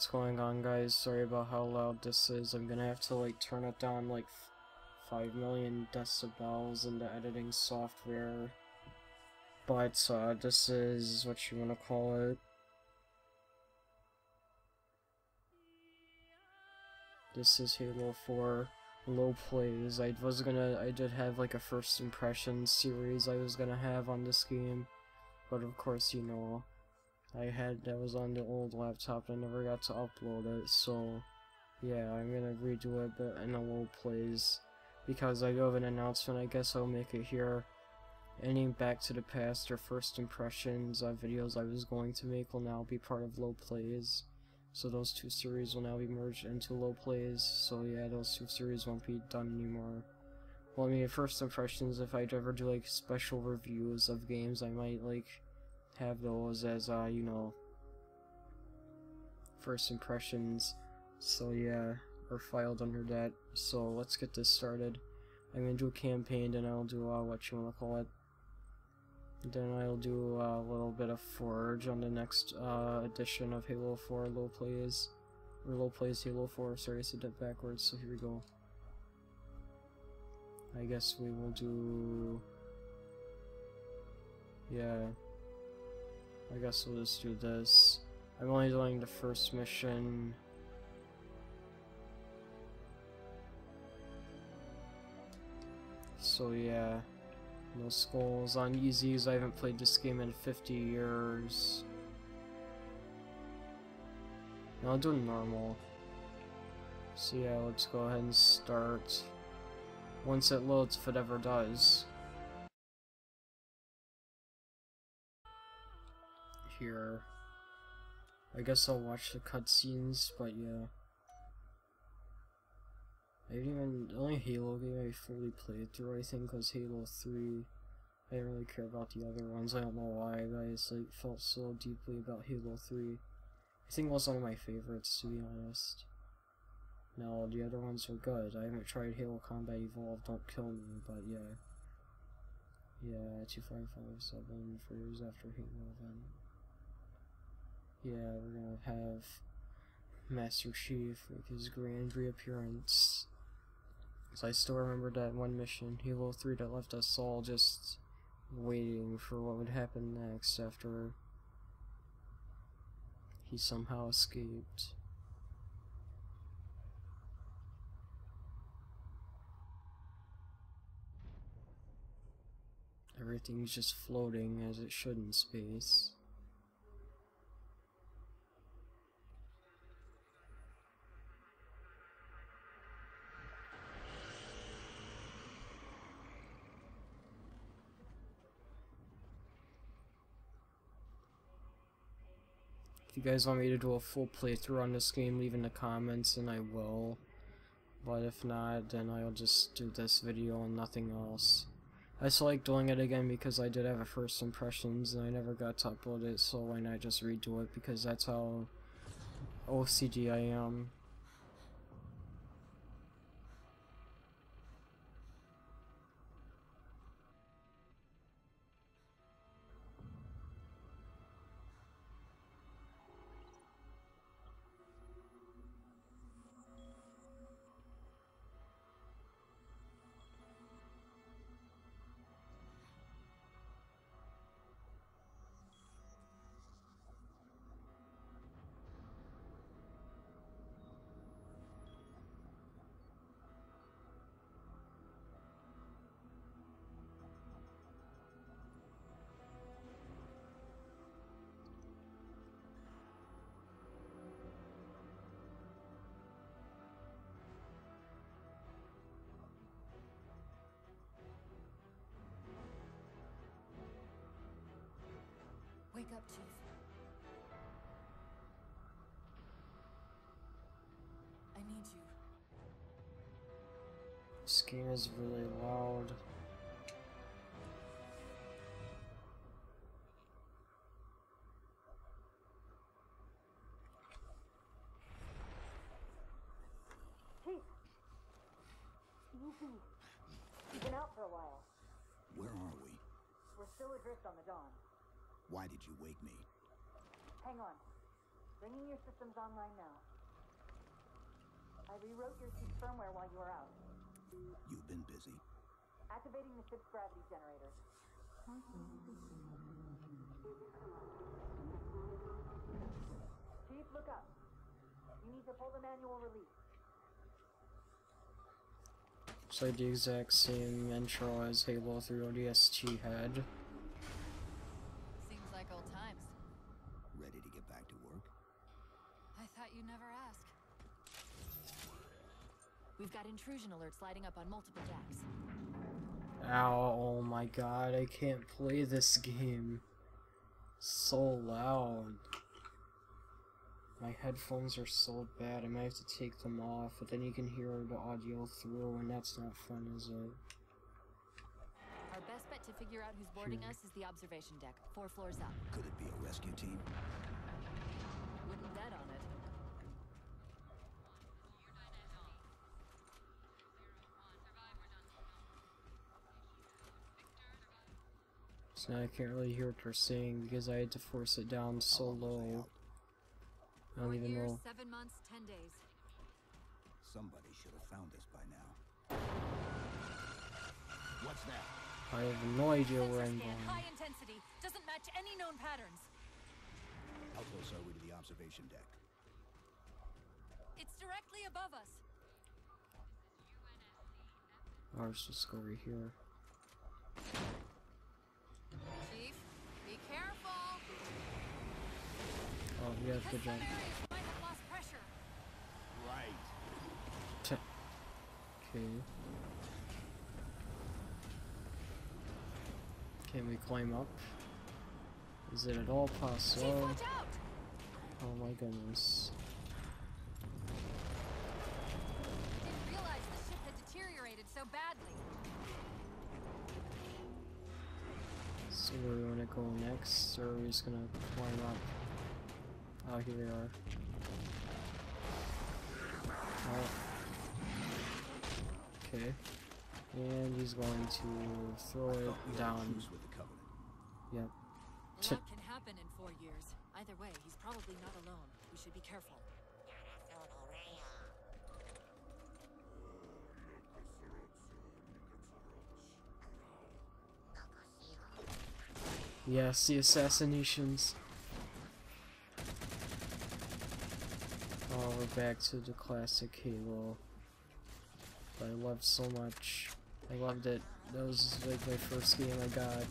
what's going on guys? Sorry about how loud this is. I'm gonna have to like turn it down like 5 million decibels in the editing software. But uh, this is what you wanna call it. This is Halo 4 Lowe Plays. I was gonna, I did have like a first impression series I was gonna have on this game. But of course, you know, I had that was on the old laptop I never got to upload it, so yeah, I'm gonna redo it but in a Lowe Plays because I do have an announcement, I guess I'll make it here. Any Back to the Past or First Impressions uh, videos I was going to make will now be part of Lowe Plays. So those two series will now be merged into Lowe Plays, so yeah, those two series won't be done anymore. Well, I mean, first impressions, if I'd ever do like special reviews of games, I might like have those as, uh, you know, first impressions. So yeah, are filed under that. So let's get this started. I'm gonna do a campaign, then I'll do, uh, what you wanna call it. Then I'll do a little bit of Forge on the next, uh, edition of Halo 4 Lowe Plays. Or Lowe Plays Halo 4, sorry I said that backwards, so here we go. I guess we will do... Yeah. I guess we'll just do this. I'm only doing the first mission. So yeah, no skulls on easies. I haven't played this game in 50 years. Now I'll do normal. So yeah, let's go ahead and start. Once it loads, if it ever does. Here. I guess I'll watch the cutscenes, but yeah. I didn't even, the only Halo game I fully played through, I think, was Halo 3. I didn't really care about the other ones, I don't know why, I just, like, felt so deeply about Halo 3. I think it was one of my favorites, to be honest. Now, the other ones are good. I haven't tried Halo Combat Evolved, don't kill me, but yeah. Yeah, 2557 for years after Halo event yeah, we're gonna have Master Chief make his grand reappearance. So I still remember that one mission, Halo 3, that left us all just waiting for what would happen next after he somehow escaped. Everything's just floating as it should in space. You guys want me to do a full playthrough on this game, leave in the comments and I will. But if not, then I'll just do this video and nothing else. I just like doing it again because I did have a first impressions and I never got to upload it, so why not just redo it because that's how OCD I am. Wake up, Chief. I need you. This game is really loud. Chief! You've been out for a while. Where are we? We're still adrift on the Dawn. Why did you wake me? Hang on. Bringing your systems online now. I rewrote your seat's firmware while you were out. You've been busy. Activating the ship's gravity generators. Chief, look up. You need to pull the manual release. It's like the exact same intro as Halo 3 ODST had. Seems like old times. Ready to get back to work? I thought you'd never ask. We've got intrusion alerts lighting up on multiple decks. Ow, oh my god, I can't play this game. So loud. My headphones are so bad, I might have to take them off, but then you can hear the audio through, and that's not fun, is it? Our best bet to figure out who's boarding us is the observation deck, four floors up. Could it be a rescue team? Wouldn't bet on it. So now I can't really hear what they're saying because I had to force it down so How long was they low. I don't even know. seven months, ten days. Somebody should have found us by now. What's that? I have no idea where I'm scan, going. high intensity, doesn't match any known patterns. How close are we to the observation deck? It's directly above us. Let's just go over here. Chief, be careful. Yeah, good job. have lost pressure. Right. Okay. Can we climb up? Is it at all possible? Oh my goodness. Didn't realize the ship had deteriorated so badly. So where we wanna go next, or are we just gonna climb up? Oh, here they are. Oh. Okay. And he's going to throw it down. with the Covenant. Yep. A lot can happen in four years. Either way, he's probably not alone. We should be careful. Yes, the assassinations. Oh, we're back to the classic Halo. I loved so much. I loved it. That was like my first game I got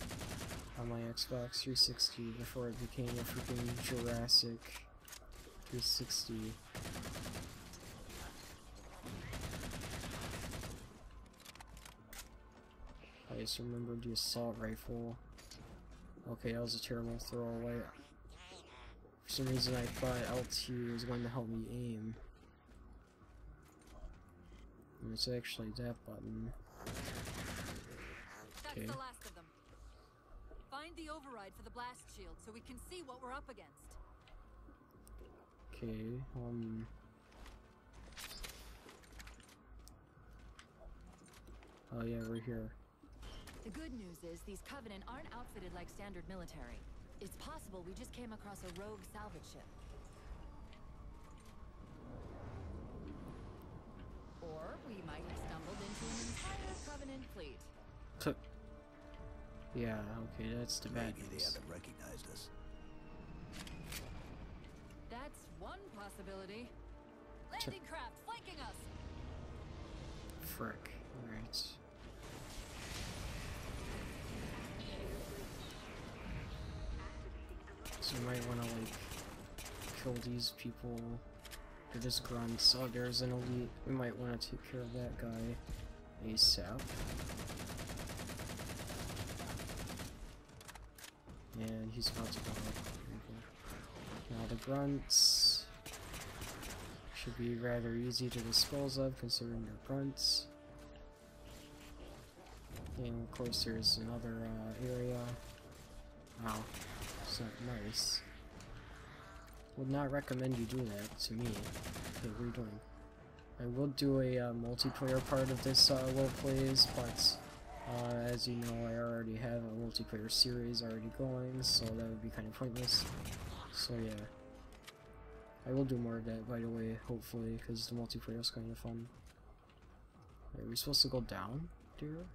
on my Xbox 360 before it became a freaking Jurassic 360. I just remembered the assault rifle. Okay, that was a terrible throwaway. For some reason I thought LT was going to help me aim. And it's actually that button. That's Okay. the last of them. Find the override for the blast shield so we can see what we're up against. Okay, um... Oh yeah, we're here. The good news is these Covenant aren't outfitted like standard military. It's possible we just came across a rogue salvage ship. Or we might have stumbled into an entire Covenant fleet. Tuh. Yeah, okay, that's the bad Maybe they haven't recognized us. That's one possibility. Landing craft flanking us! Frick. Alright. So you might wanna like kill these people. They're just grunts. Oh, there's an elite. We might wanna take care of that guy ASAP. And he's about to go. Now the grunts should be rather easy to dispose of considering they're grunts. And of course there's another uh, area. Wow, not nice. Would not recommend you do that to me. Okay, what are you doing? I will do a uh, multiplayer part of this uh, Lowe Plays, but uh, as you know, I already have a multiplayer series already going, so that would be kind of pointless. So yeah. I will do more of that, by the way, hopefully, because the multiplayer is kind of fun. Are we supposed to go down, dear?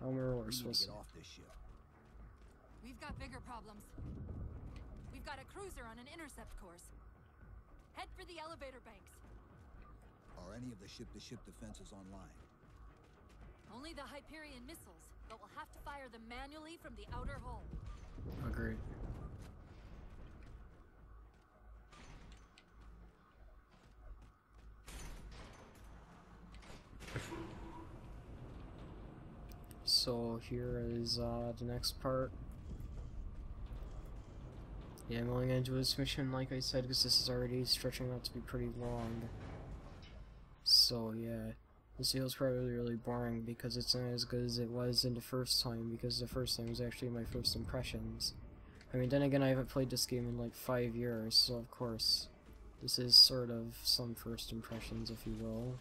I don't remember what we're We need to get off this ship. We've got bigger problems. We've got a cruiser on an intercept course. Head for the elevator banks. Are any of the ship-to-ship defenses online? Only the Hyperion missiles, but we'll have to fire them manually from the outer hull. Great. So here is uh, the next part. Yeah, I'm only gonna do this mission, like I said, because this is already stretching out to be pretty long. So yeah, this video's probably really boring because it's not as good as it was in the first time, because the first time was actually my first impressions. I mean, then again, I haven't played this game in like five years, so of course, this is sort of some first impressions, if you will.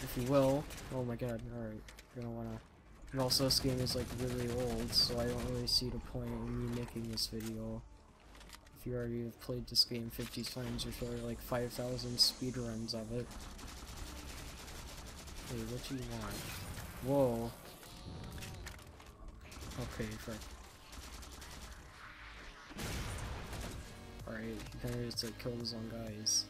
If you will. Oh my god, alright. You're gonna wanna... And also, this game is like really old, so I don't really see the point in me making this video. If you already have played this game 50 times, there's probably like 5,000 speedruns of it. Hey, what do you want? Whoa. Okay, frick. Alright, he kinda just like killed his own guys.